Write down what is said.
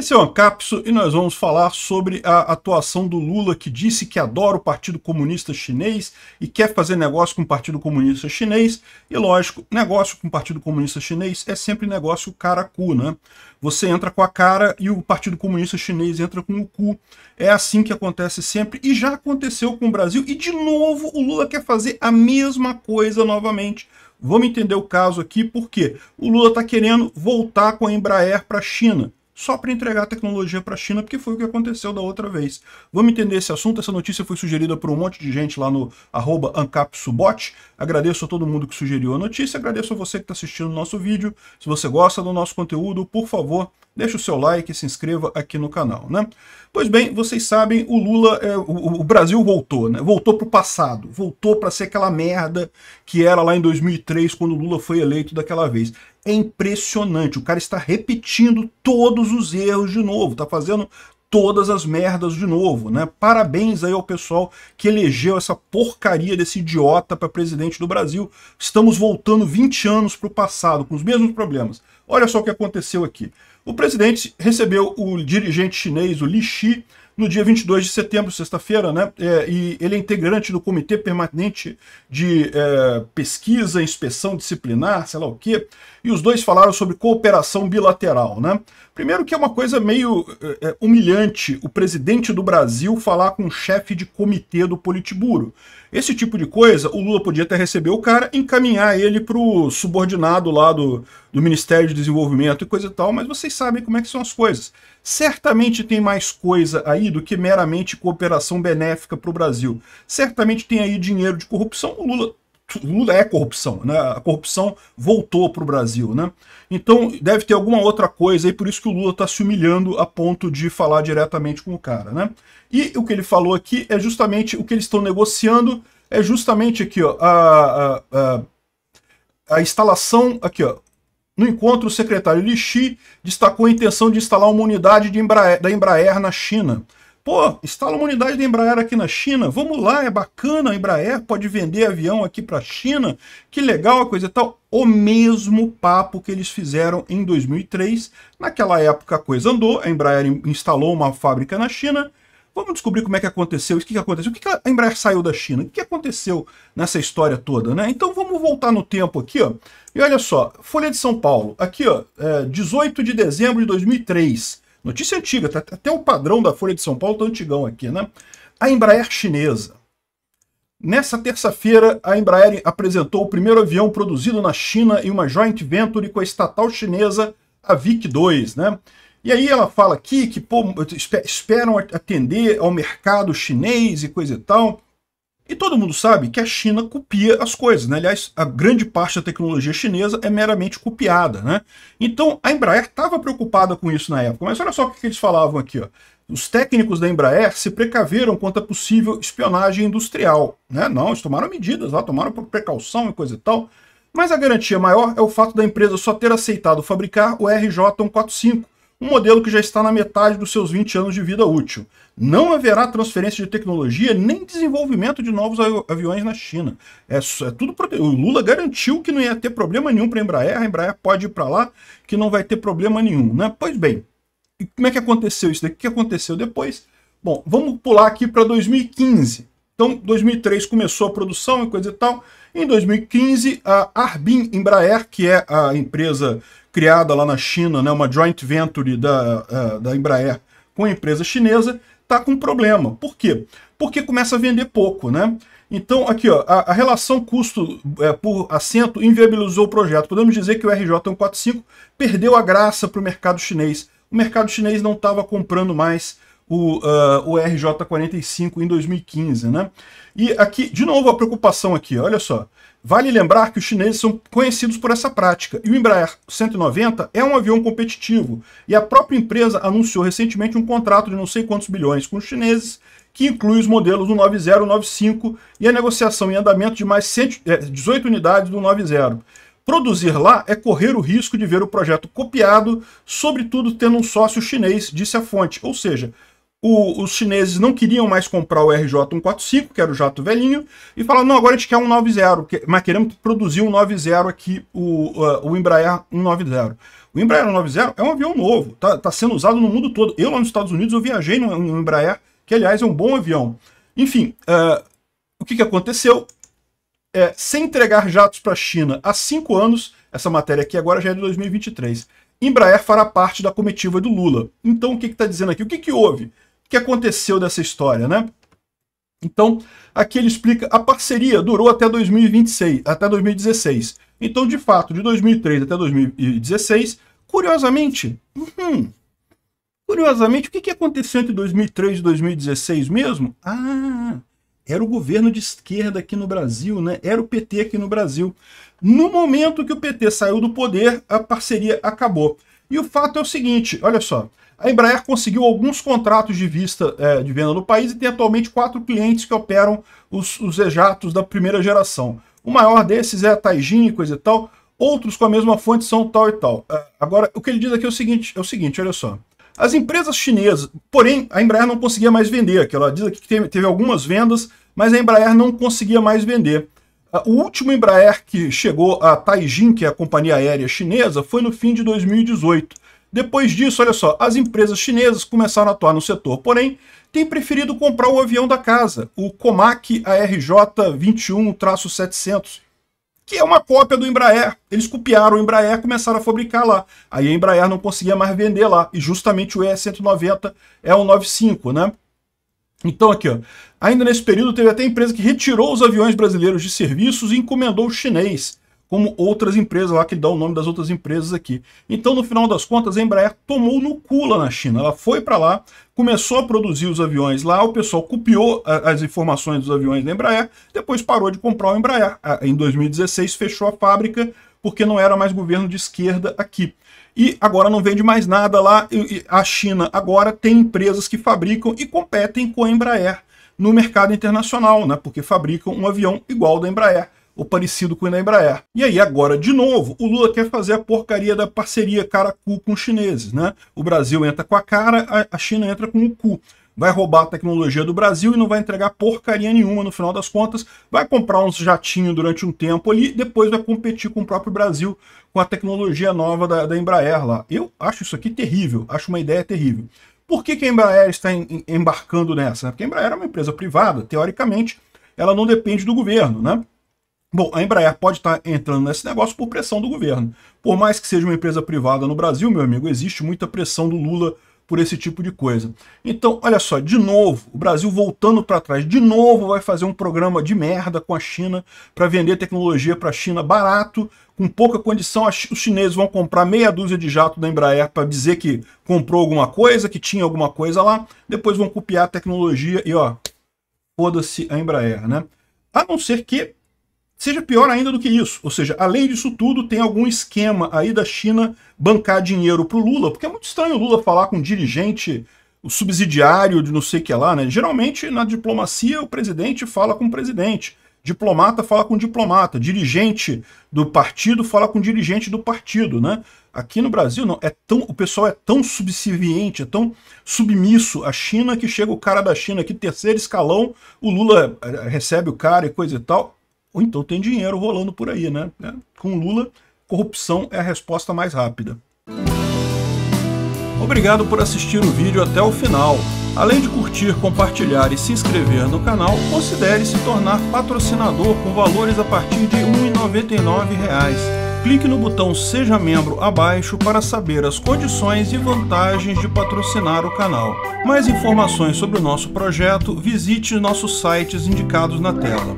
Esse é o Ancapso e nós vamos falar sobre a atuação do Lula, que disse que adora o Partido Comunista Chinês e quer fazer negócio com o Partido Comunista Chinês. E lógico, negócio com o Partido Comunista Chinês é sempre negócio cara-cu, né? Você entra com a cara e o Partido Comunista Chinês entra com o cu. É assim que acontece sempre e já aconteceu com o Brasil. E de novo o Lula quer fazer a mesma coisa novamente. Vamos entender o caso aqui, porque o Lula está querendo voltar com a Embraer para a China só para entregar tecnologia para a China, porque foi o que aconteceu da outra vez. Vamos entender esse assunto. Essa notícia foi sugerida por um monte de gente lá no AncapSubot. Agradeço a todo mundo que sugeriu a notícia, agradeço a você que está assistindo o nosso vídeo. Se você gosta do nosso conteúdo, por favor, deixe o seu like e se inscreva aqui no canal. Né? Pois bem, vocês sabem, o Lula, é, o, o, Brasil voltou, né? voltou para o passado, voltou para ser aquela merda que era lá em 2003, quando o Lula foi eleito daquela vez. É impressionante, o cara está repetindo todos os erros de novo, está fazendo todas as merdas de novo, né? Parabéns aí ao pessoal que elegeu essa porcaria desse idiota para presidente do Brasil. Estamos voltando 20 anos para o passado, com os mesmos problemas. Olha só o que aconteceu aqui. O presidente recebeu o dirigente chinês, o Li Xi, no dia 22 de setembro, sexta-feira, né? É, e ele é integrante do Comitê Permanente de é, Pesquisa, Inspeção Disciplinar, sei lá o quê, e os dois falaram sobre cooperação bilateral, né? Primeiro que é uma coisa meio é, é humilhante o presidente do Brasil falar com o chefe de comitê do Politburo. Esse tipo de coisa, o Lula podia até receber o cara, encaminhar ele para o subordinado lá do, do Ministério de Desenvolvimento e coisa e tal, mas vocês sabem como é que são as coisas. Certamente tem mais coisa aí do que meramente cooperação benéfica para o Brasil. Certamente tem aí dinheiro de corrupção. O Lula Lula é corrupção, né? A corrupção voltou para o Brasil, né? Então deve ter alguma outra coisa aí, por isso que o Lula está se humilhando a ponto de falar diretamente com o cara, né? E o que ele falou aqui é justamente o que eles estão negociando, é justamente aqui, ó, a, a, a, a instalação, aqui, ó, no encontro, o secretário Li Xi destacou a intenção de instalar uma unidade Embraer, da Embraer na China. Pô, instala uma unidade da Embraer aqui na China, vamos lá, é bacana, a Embraer pode vender avião aqui para a China, que legal a coisa e tal. O mesmo papo que eles fizeram em 2003, naquela época a coisa andou, a Embraer instalou uma fábrica na China, Vamos descobrir como é que aconteceu, o que, que aconteceu, o que, a Embraer saiu da China, o que, que aconteceu nessa história toda, né? Então vamos voltar no tempo aqui, ó. E olha só, Folha de São Paulo, aqui, ó, é, 18 de dezembro de 2003. Notícia antiga, tá, até o padrão da Folha de São Paulo tá antigão aqui, né? A Embraer chinesa. Nessa terça-feira, a Embraer apresentou o primeiro avião produzido na China em uma joint venture com a estatal chinesa, a VIC-2, né? E aí ela fala aqui que pô, esperam atender ao mercado chinês e coisa e tal. E todo mundo sabe que a China copia as coisas, né? Aliás, a grande parte da tecnologia chinesa é meramente copiada, né? Então, a Embraer estava preocupada com isso na época, mas olha só o que eles falavam aqui, ó. Os técnicos da Embraer se precaveram quanto a possível espionagem industrial, né? Não, eles tomaram medidas lá, tomaram por precaução e coisa e tal, mas a garantia maior é o fato da empresa só ter aceitado fabricar o RJ-145, um modelo que já está na metade dos seus 20 anos de vida útil. Não haverá transferência de tecnologia nem desenvolvimento de novos aviões na China. É, é tudo prote... O Lula garantiu que não ia ter problema nenhum para a Embraer, a Embraer pode ir para lá, que não vai ter problema nenhum. Né? Pois bem, e como é que aconteceu isso daqui? O que aconteceu depois? Bom, vamos pular aqui para 2015. Então, 2003 começou a produção e coisa e tal. Em 2015, a Arbin Embraer, que é a empresa criada lá na China, né, uma joint venture da, uh, da Embraer com a empresa chinesa, está com problema. Por quê? Porque começa a vender pouco, né? Então, aqui, ó, a, a relação custo é, por assento inviabilizou o projeto. Podemos dizer que o RJ145 perdeu a graça para o mercado chinês. O mercado chinês não estava comprando mais o, uh, o RJ45 em 2015, né? E aqui, de novo, a preocupação aqui, olha só. Vale lembrar que os chineses são conhecidos por essa prática, e o Embraer 190 é um avião competitivo, e a própria empresa anunciou recentemente um contrato de não sei quantos bilhões com os chineses, que inclui os modelos do 90 e 95 e a negociação em andamento de mais 18 é, unidades do 90. Produzir lá é correr o risco de ver o projeto copiado, sobretudo tendo um sócio chinês, disse a fonte. Ou seja, o, os chineses não queriam mais comprar o RJ145, que era o jato velhinho, e falaram, não, agora a gente quer um 90, mas queremos produzir um 90 aqui, o, o Embraer 190. O Embraer 190 é um avião novo, está tá sendo usado no mundo todo. Eu lá nos Estados Unidos eu viajei no, no Embraer, que aliás é um bom avião. Enfim, uh, o que, que aconteceu? É, sem entregar jatos para a China há cinco anos, essa matéria aqui agora já é de 2023, Embraer fará parte da comitiva do Lula. Então o que está dizendo aqui? O que, que houve? Que aconteceu dessa história, né? Então, aqui ele explica, a parceria durou até 2026, até 2016. Então, de fato, de 2003 até 2016, curiosamente, hum, curiosamente, o que, que aconteceu entre 2003 e 2016 mesmo? Ah, era o governo de esquerda aqui no Brasil, né? Era o PT aqui no Brasil. No momento que o PT saiu do poder, a parceria acabou. E o fato é o seguinte, olha só, a Embraer conseguiu alguns contratos de vista é, de venda no país e tem atualmente quatro clientes que operam os, os da primeira geração. O maior desses é a Taijin e coisa e tal, outros com a mesma fonte são tal e tal. É, agora, o que ele diz aqui é o seguinte, é o seguinte, olha só. As empresas chinesas, porém, a Embraer não conseguia mais vender, que ela diz aqui que teve, teve algumas vendas, mas a Embraer não conseguia mais vender. O último Embraer que chegou a Taijin, que é a companhia aérea chinesa, foi no fim de 2018. Depois disso, olha só, as empresas chinesas começaram a atuar no setor, porém, têm preferido comprar o avião da casa, o Comac ARJ 21-700, que é uma cópia do Embraer. Eles copiaram o Embraer e começaram a fabricar lá. Aí a Embraer não conseguia mais vender lá, e justamente o E190 é o 95, né? Então aqui, ó, ainda nesse período teve até empresa que retirou os aviões brasileiros de serviços e encomendou o chinês, como outras empresas lá, que dá o nome das outras empresas aqui. Então, no final das contas, a Embraer tomou no cu lá na China. Ela foi para lá, começou a produzir os aviões lá, o pessoal copiou as informações dos aviões da Embraer, depois parou de comprar o Embraer. Em 2016 fechou a fábrica, porque não era mais governo de esquerda aqui. E agora não vende mais nada lá. A China agora tem empresas que fabricam e competem com a Embraer no mercado internacional, né? Porque fabricam um avião igual ao da Embraer, ou parecido com o da Embraer. E aí agora, de novo, o Lula quer fazer a porcaria da parceria cara-cu com os chineses, né? O Brasil entra com a cara, a China entra com o cu vai roubar a tecnologia do Brasil e não vai entregar porcaria nenhuma no final das contas, vai comprar uns jatinhos durante um tempo ali, depois vai competir com o próprio Brasil com a tecnologia nova da, da Embraer lá. Eu acho isso aqui terrível, acho uma ideia terrível. Por que, que a Embraer está em, embarcando nessa? Porque a Embraer é uma empresa privada, teoricamente, ela não depende do governo, né? Bom, a Embraer pode estar entrando nesse negócio por pressão do governo. Por mais que seja uma empresa privada no Brasil, meu amigo, existe muita pressão do Lula por esse tipo de coisa. Então, olha só, de novo, o Brasil voltando para trás, de novo vai fazer um programa de merda com a China para vender tecnologia para a China barato, com pouca condição. Os chineses vão comprar meia dúzia de jato da Embraer para dizer que comprou alguma coisa, que tinha alguma coisa lá, depois vão copiar a tecnologia e ó, foda-se a Embraer, né? A não ser que seja pior ainda do que isso. Ou seja, além disso tudo, tem algum esquema aí da China bancar dinheiro para o Lula, porque é muito estranho o Lula falar com um dirigente, o subsidiário de não sei o que lá, né? Geralmente, na diplomacia, o presidente fala com o presidente. Diplomata fala com diplomata, dirigente do partido fala com dirigente do partido, né? Aqui no Brasil não é tão, o pessoal é tão subserviente, é tão submisso à China que chega o cara da China aqui terceiro escalão, o Lula eh, recebe o cara e coisa e tal. Ou então tem dinheiro rolando por aí, né? É, com Lula, corrupção é a resposta mais rápida. Obrigado por assistir o vídeo até o final. Além de curtir, compartilhar e se inscrever no canal, considere se tornar patrocinador com valores a partir de R$ 1,99 clique no botão Seja Membro abaixo para saber as condições e vantagens de patrocinar o canal. Mais informações sobre o nosso projeto, visite nossos sites indicados na tela.